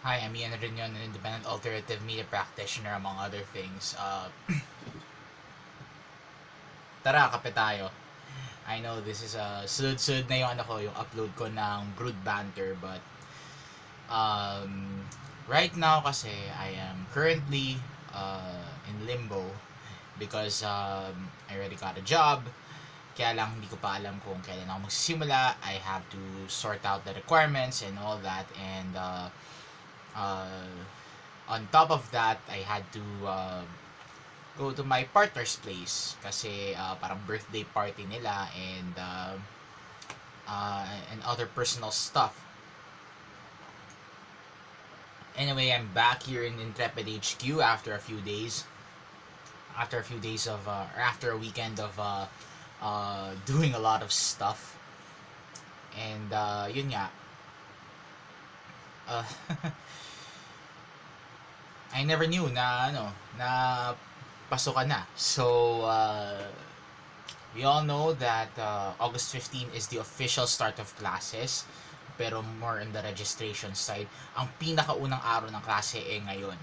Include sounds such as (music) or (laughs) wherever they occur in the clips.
Hi, I'm Ian Rinion, an independent alternative media practitioner among other things. Uh, (clears throat) tara, kape tayo. I know this is a uh, sunod-sunod na yung ano ko, yung upload ko ng Brood Banter, but um, right now kasi I am currently uh, in limbo because um, I already got a job. Kaya lang hindi ko pa alam kung kailan ako magsisimula. I have to sort out the requirements and all that. And uh, uh, on top of that, I had to uh, go to my partner's place kasi uh, parang birthday party nila and uh, uh, and other personal stuff. Anyway, I'm back here in Intrepid HQ after a few days. After a few days of, uh, or after a weekend of uh, uh, (laughs) doing a lot of stuff. And uh, yun nga. Uh, (laughs) I never knew na ano, na pasukan na. So, uh, we all know that uh, August 15 is the official start of classes. Pero more on the registration side. Ang pinakaunang araw ng klase eh ngayon.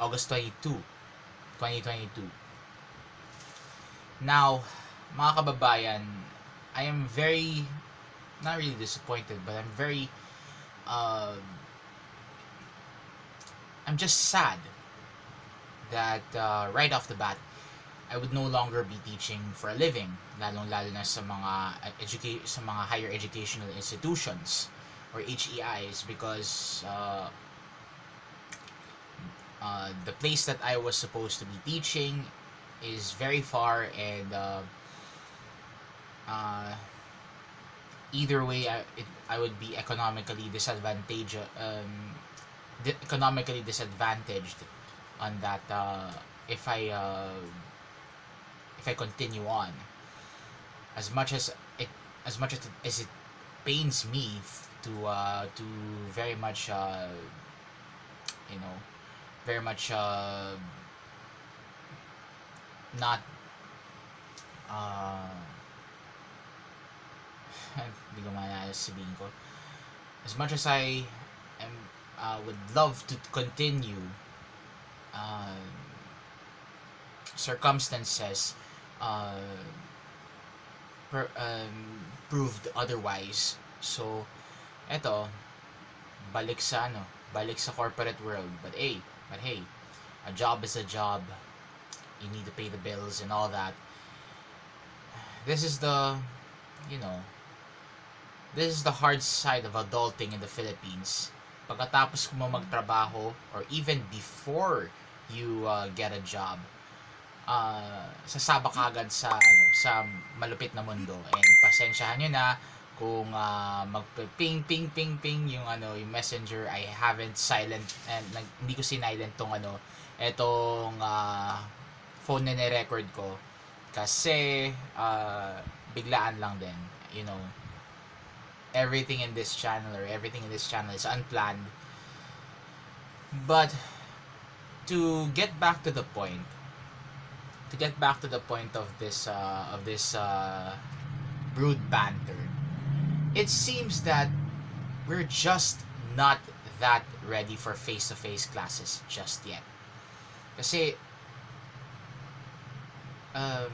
August 22, 2022. Now, mga kababayan, I am very, not really disappointed, but I'm very, uh, I'm just sad that uh, right off the bat, I would no longer be teaching for a living, lalong-lalo na sa mga educa- sa mga higher educational institutions or HEIs because uh, uh, the place that I was supposed to be teaching is very far and uh, uh, either way I, it, I would be economically disadvantaged um, di- economically disadvantaged on that uh, if I uh, if I continue on. As much as it as much as it, as it pains me to uh, to very much uh, you know very much uh, not uh, hindi ko maalala sabihin ko. As much as I am uh, would love to continue uh, circumstances uh, per, um, proved otherwise. So eto balik sa ano balik sa corporate world. But hey but hey a job is a job. You need to pay the bills and all that. This is the you know this is the hard side of adulting in the Philippines. Pagkatapos mo magtrabaho or even before you uh, get a job uh, sasaba ka agad sa ano, sa malupit na mundo. And pasensyahan nyo na kung uh, mag ping ping ping yung ano yung messenger. I haven't silent and nag, hindi ko sinilent tong ano etong uh, phone na ni-record ko. Kasi uh, biglaan lang din you know everything in this channel or everything in this channel is unplanned. But to get back to the point to get back to the point of this uh, of this uh, brood banter it seems that we're just not that ready for face-to-face classes just yet. Kasi um,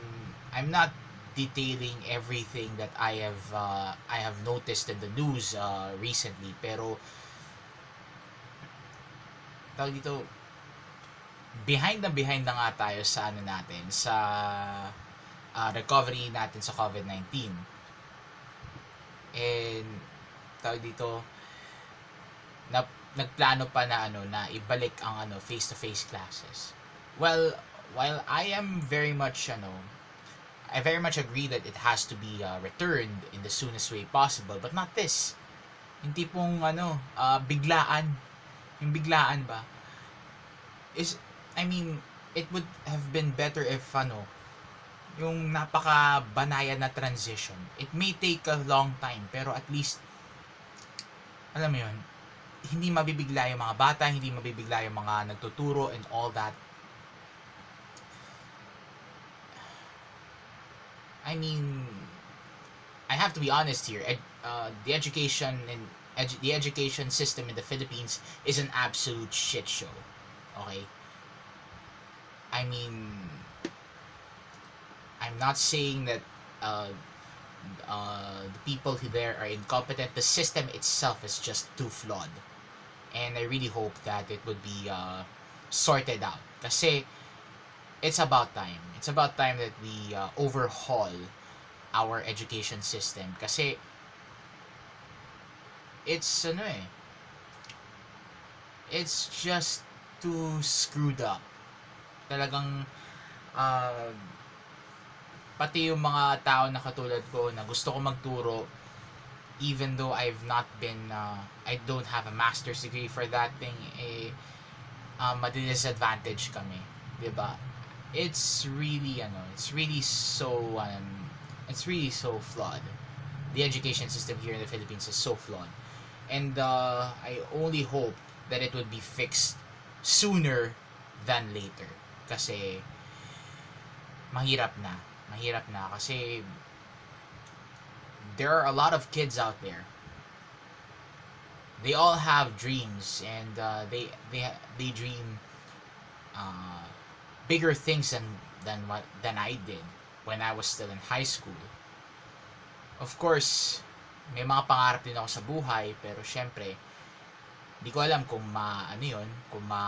I'm not detailing everything that I have uh, I have noticed in the news uh, recently. Pero tawag dito behind na behind na nga tayo sa ano natin sa uh, recovery natin sa COVID-19 and tawag dito na, nagplano pa na ano na ibalik ang ano face to face classes. Well while I am very much ano I very much agree that it has to be uh, returned in the soonest way possible but not this. Yung tipong ano uh, biglaan. Yung biglaan ba? Is I mean it would have been better if ano yung napaka banaya na transition it may take a long time pero at least alam mo yun hindi mabibigla yung mga bata hindi mabibigla yung mga nagtuturo and all that I mean, I have to be honest here. Ed, uh, the education in edu- the education system in the Philippines is an absolute shit show. Okay? I mean, I'm not saying that uh, uh, the people who there are incompetent. The system itself is just too flawed. And I really hope that it would be uh, sorted out. Kasi it's about time. It's about time that we uh, overhaul our education system. Kasi it's ano eh, it's just too screwed up. Talagang uh, pati yung mga tao na katulad ko na gusto ko magturo even though I've not been uh, I don't have a master's degree for that thing eh um, madidisadvantage kami 'di ba it's really ano it's really so um, it's really so flawed. The education system here in the Philippines is so flawed. And uh, I only hope that it would be fixed sooner than later. Kasi mahirap na. Mahirap na. Kasi there are a lot of kids out there. They all have dreams and uh, they they they dream uh, bigger things than than what than I did when I was still in high school. Of course may mga pangarap din ako sa buhay pero syempre di ko alam kung ma ano yun kung ma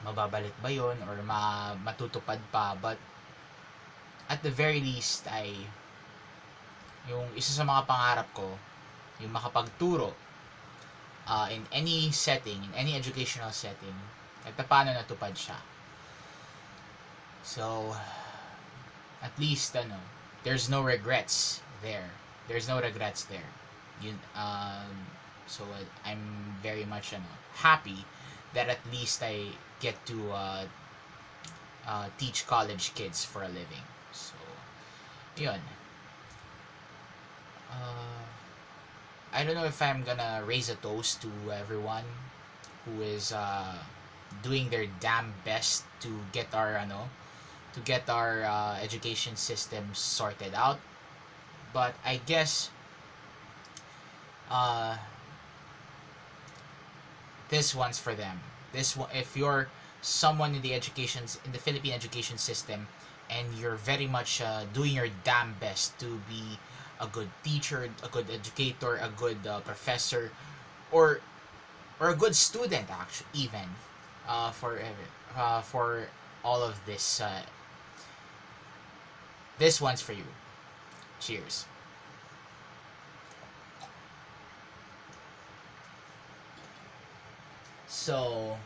mababalik ba yon or ma, matutupad pa. But at the very least ay yung isa sa mga pangarap ko yung makapagturo uh, in any setting in any educational setting at paano natupad siya so at least ano there's no regrets there there's no regrets there yun um so uh, I'm very much ano happy that at least I get to uh, uh, teach college kids for a living. So, yun. Uh, I don't know if I'm gonna raise a toast to everyone who is uh, doing their damn best to get our ano, to get our uh, education system sorted out. But I guess uh, this one's for them this one if you're someone in the education in the Philippine education system and you're very much uh, doing your damn best to be a good teacher, a good educator, a good uh, professor, or or a good student actually even uh, for uh, for all of this. Uh, this one's for you. Cheers. So,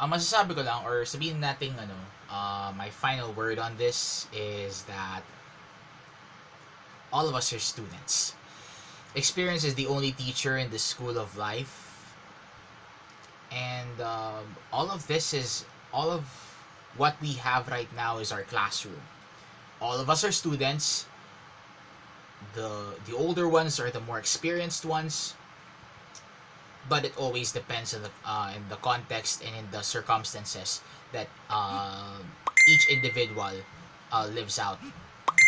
ang masasabi ko lang or sabihin natin ano, uh, my final word on this is that all of us are students. Experience is the only teacher in the school of life. And um, all of this is all of what we have right now is our classroom. All of us are students. The the older ones are the more experienced ones but it always depends on the uh, in the context and in the circumstances that uh, each individual uh, lives out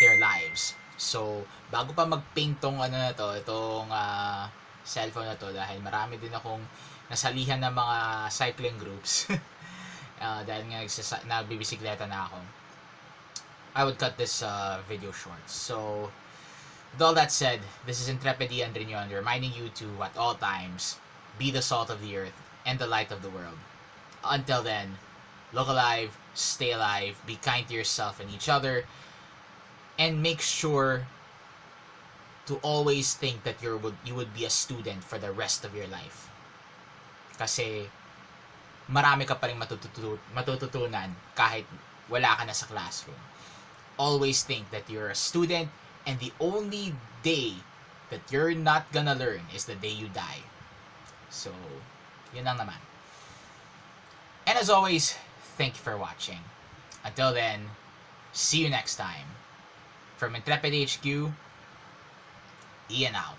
their lives. So, bago pa mag-ping tong ano na to, itong uh, cellphone na to dahil marami din akong nasalihan ng mga cycling groups. uh, (laughs) dahil nga nagbibisikleta na ako. I would cut this uh, video short. So, with all that said, this is Intrepid Ian Drinion reminding you to, at all times, be the salt of the earth and the light of the world. Until then, look alive, stay alive, be kind to yourself and each other, and make sure to always think that you would you would be a student for the rest of your life. Kasi marami ka pa rin matututu- matututunan kahit wala ka na sa classroom. Always think that you're a student and the only day that you're not gonna learn is the day you die. So, yun lang naman. And as always, thank you for watching. Until then, see you next time. From Intrepid HQ, Ian out.